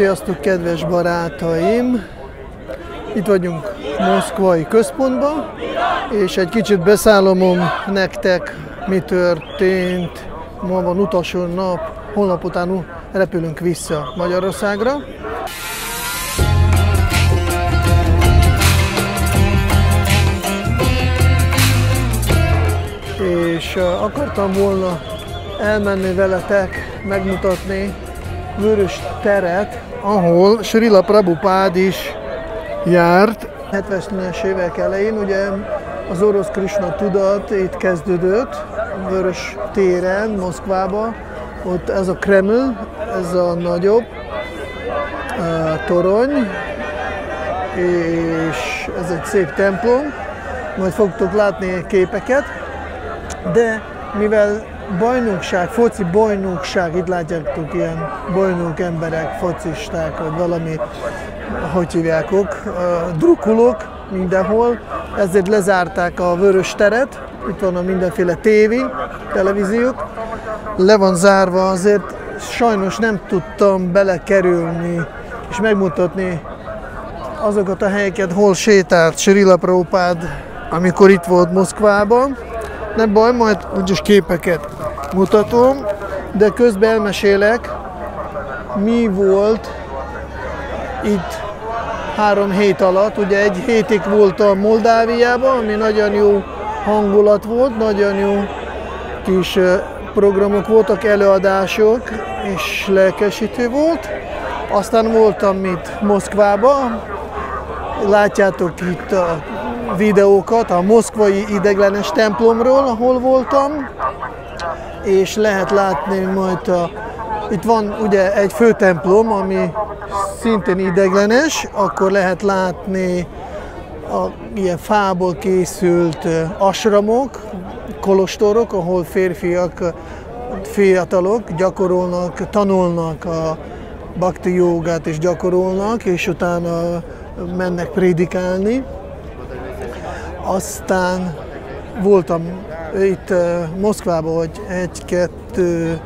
Sziasztok, kedves barátaim! Itt vagyunk Moszkvai központban, és egy kicsit beszállomom nektek, mi történt. Ma van utolsó nap, holnap után repülünk vissza Magyarországra. És akartam volna elmenni veletek, megmutatni vörös teret, ahol Srila Prabhupád is járt. 70-es évek elején ugye az orosz Krishna tudat itt kezdődött, Vörös téren, Moszkvába, ott ez a Kreml, ez a nagyobb uh, torony, és ez egy szép templom, majd fogtok látni képeket, de mivel bajnokság, foci bajnokság, itt látjátok ilyen bajnok emberek, focisták, vagy valami, hogy hívják ok, drukkulók mindenhol, ezért lezárták a vörös teret, itt van a mindenféle tévé, televíziók, le van zárva, azért sajnos nem tudtam belekerülni és megmutatni azokat a helyeket, hol sétált Srila Prabhupád, amikor itt volt Moszkvában. Nem baj, majd úgyis képeket mutatom, de közben elmesélek, mi volt itt három hét alatt. Ugye egy hétig voltam Moldáviában, ami nagyon jó hangulat volt, nagyon jó kis programok voltak, előadások, és lelkesítő volt. Aztán voltam itt Moszkvában, látjátok itt a videókat a moszkvai ideglenes templomról, ahol voltam, és lehet látni majd a, itt van ugye egy főtemplom, ami szintén ideglenes, akkor lehet látni a ilyen fából készült asramok, kolostorok, ahol férfiak, fiatalok gyakorolnak, tanulnak a bhakti jogát és gyakorolnak, és utána mennek prédikálni. Aztán voltam itt Moszkvában, hogy egy, kettő,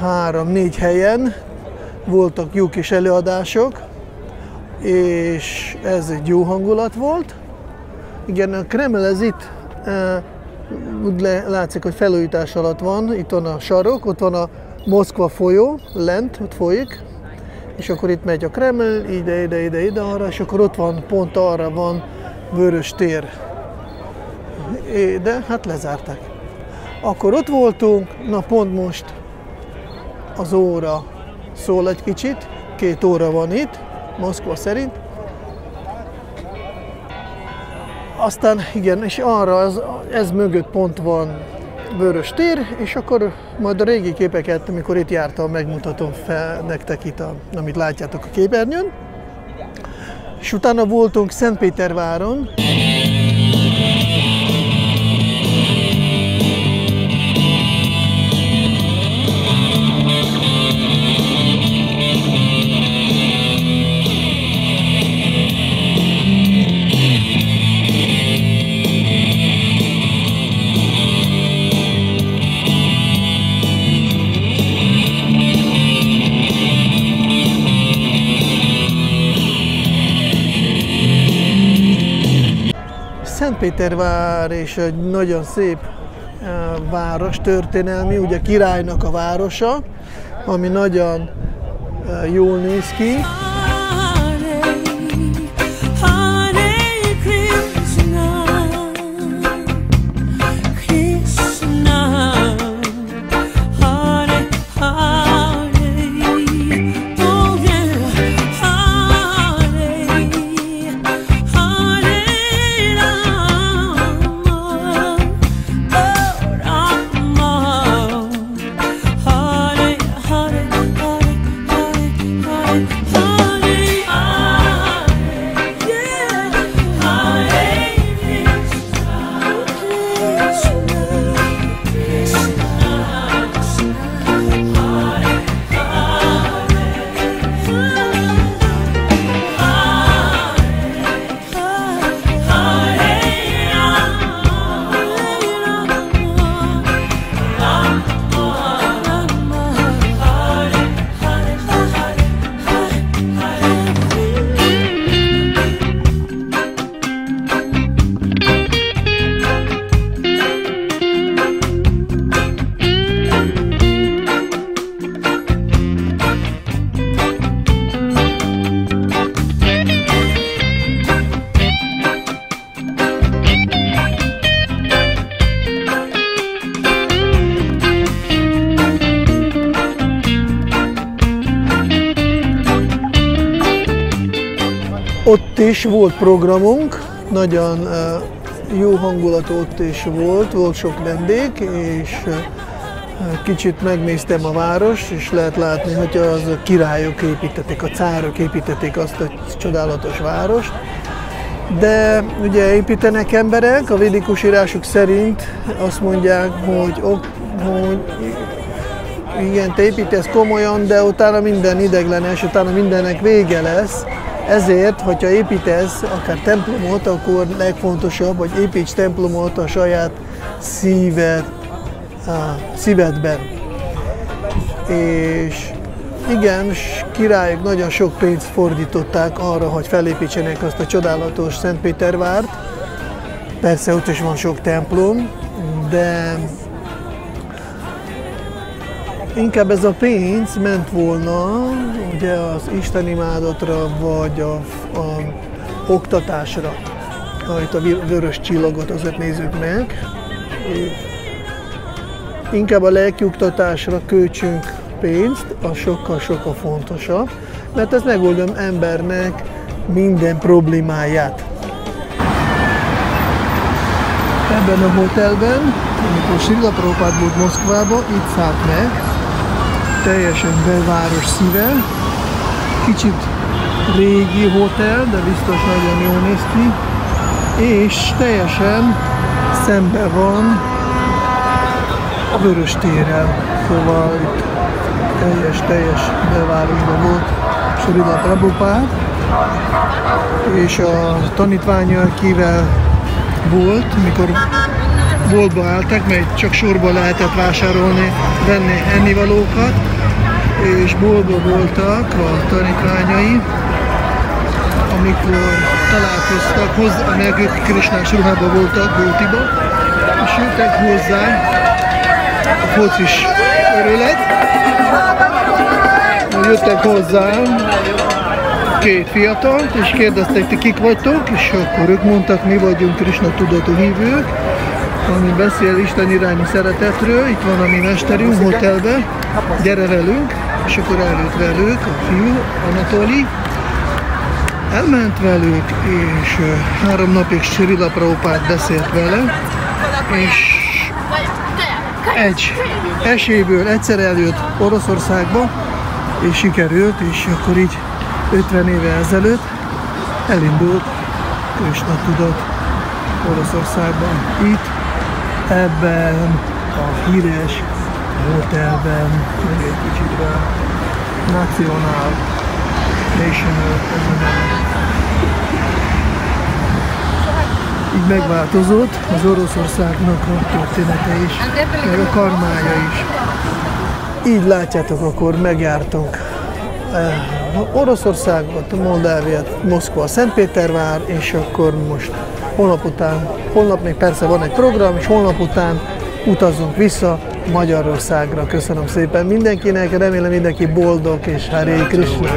három, négy helyen voltak jó kis előadások, és ez egy jó hangulat volt. Igen, a Kreml ez itt, úgy látszik, hogy felújítás alatt van, itt van a sarok, ott van a Moszkva folyó, lent, ott folyik, és akkor itt megy a Kreml, ide, ide, ide, ide, arra, és akkor ott van, pont arra van Vörös tér. De hát lezárták. Akkor ott voltunk, na pont most az óra szól egy kicsit, két óra van itt, Moszkva szerint. Aztán igen, és arra az, ez mögött pont van Vörös tér, és akkor majd a régi képeket, amikor itt jártam, megmutatom fel nektek itt, a, amit látjátok a képernyőn. És utána voltunk Szentpéterváron. Szentpétervár és egy nagyon szép város, történelmi, ugye királynak a városa, ami nagyon jól néz ki. Is volt programunk, nagyon jó hangulat ott is volt, volt sok vendég, és kicsit megnéztem a város, és lehet látni, hogy az királyok építették, a cárok építették azt a csodálatos várost. De ugye építenek emberek, a védikus írások szerint azt mondják, hogy, hogy igen, te építesz komolyan, de utána minden ideglenes, utána mindennek vége lesz. Ezért, hogyha építesz akár templomot, akkor legfontosabb, hogy építs templomot a saját szíved, a szívedben. És igen, királyok nagyon sok pénzt fordították arra, hogy felépítsenek azt a csodálatos Szentpétervárt. Persze ott is van sok templom, de inkább ez a pénz ment volna ugye az Isten imádatra, vagy a, a oktatásra. Itt a vörös csillagot azért nézzük meg. Inkább a lelkiuktatásra költsünk pénzt, az sokkal-sokkal fontosabb, mert ez megoldom embernek minden problémáját. Ebben a hotelben, amikor Srila Prabhupád volt Moszkvában, itt szállt meg, teljesen belváros szíve, kicsit régi hotel, de biztos nagyon jól néz ki, és teljesen szembe van a Vörös térrel, szóval itt teljes, teljes belvárosban volt Surila Prabhupád, és a tanítványa, akivel volt, mikor boltba álltak, mert csak sorba lehetett vásárolni, venni ennivalókat, és boltba voltak a tanítványai, amikor találkoztak hozzá, meg ők Krisnás ruhában voltak, Bótiba, és jöttek hozzá a focis örület, jöttek hozzám két fiatalt, és kérdeztek, ti kik vagytok, és akkor ők mondtak, mi vagyunk Krishna tudatú hívők, ami beszél Isten irányú szeretetről, itt van a mi mesterünk hotelbe, gyere velünk, és akkor eljött velük a fiú, Anatoli, elment velük, és három napig Srila Prabhupát beszélt vele, és egy esélyből egyszer eljött Oroszországba, és sikerült, és akkor így 50 éve ezelőtt elindult Krishna tudat Oroszországban. Itt ebben a híres hotelben, még egy kicsit rá, National National, így megváltozott az Oroszországnak a története is, meg a karmája is. Így látjátok, akkor megjártunk Oroszországot, Moldáviát, Moszkva, Szentpétervár, és akkor most holnap után, holnap még persze van egy program, és holnap után utazunk vissza Magyarországra. Köszönöm szépen mindenkinek, remélem mindenki boldog, és Hare Krishna!